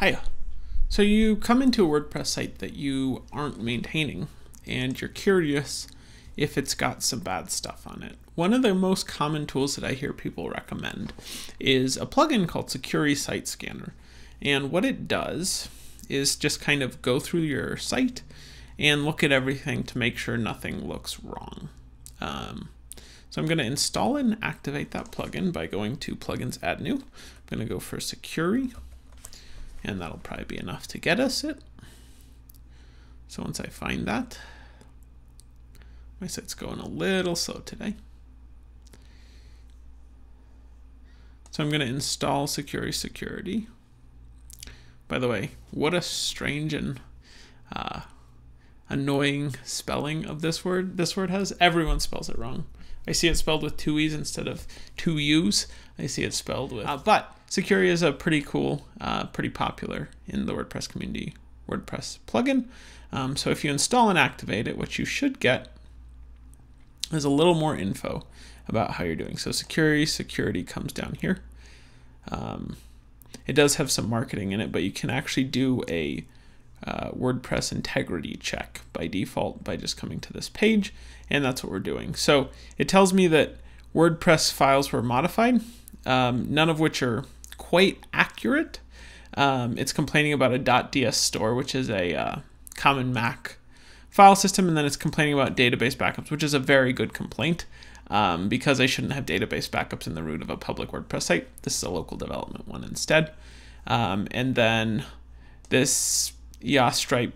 Hiya. So you come into a WordPress site that you aren't maintaining and you're curious if it's got some bad stuff on it. One of the most common tools that I hear people recommend is a plugin called Sucuri Site Scanner. And what it does is just kind of go through your site and look at everything to make sure nothing looks wrong. Um, so I'm going to install and activate that plugin by going to Plugins Add New. I'm going to go for Sucuri and that'll probably be enough to get us it. So once I find that, my site's going a little slow today. So I'm going to install Sucuri Security. By the way, what a strange and uh, annoying spelling of this word this word has. Everyone spells it wrong. I see it spelled with two E's instead of two U's. I see it spelled with. Uh, but Sucuri is a pretty cool, uh, pretty popular in the WordPress community WordPress plugin. Um, so if you install and activate it, what you should get is a little more info about how you're doing. So Sucuri security comes down here. Um, it does have some marketing in it, but you can actually do a uh, WordPress integrity check by default by just coming to this page, and that's what we're doing. So it tells me that WordPress files were modified, um, none of which are quite accurate. Um, it's complaining about a .DS_Store, which is a uh, common Mac file system, and then it's complaining about database backups, which is a very good complaint um, because I shouldn't have database backups in the root of a public WordPress site. This is a local development one instead. Um, and then this Yaw Stripe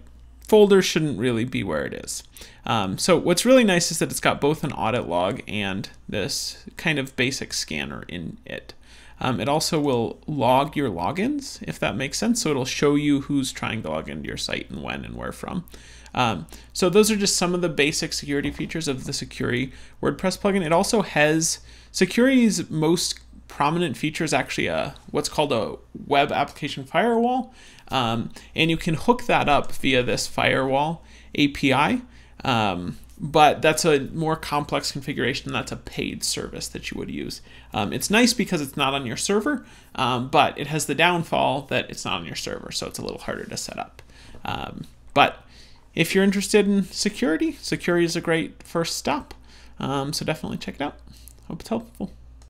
folder shouldn't really be where it is. Um, so what's really nice is that it's got both an audit log and this kind of basic scanner in it. Um, it also will log your logins, if that makes sense. So it'll show you who's trying to log into your site and when and where from. Um, so those are just some of the basic security features of the Sucuri WordPress plugin. It also has Sucuri's most prominent feature is actually a what's called a web application firewall. Um, and you can hook that up via this firewall API. Um, but that's a more complex configuration. That's a paid service that you would use. Um, it's nice because it's not on your server, um, but it has the downfall that it's not on your server, so it's a little harder to set up. Um, but if you're interested in security, Sucuri is a great first stop. Um, so definitely check it out. Hope it's helpful.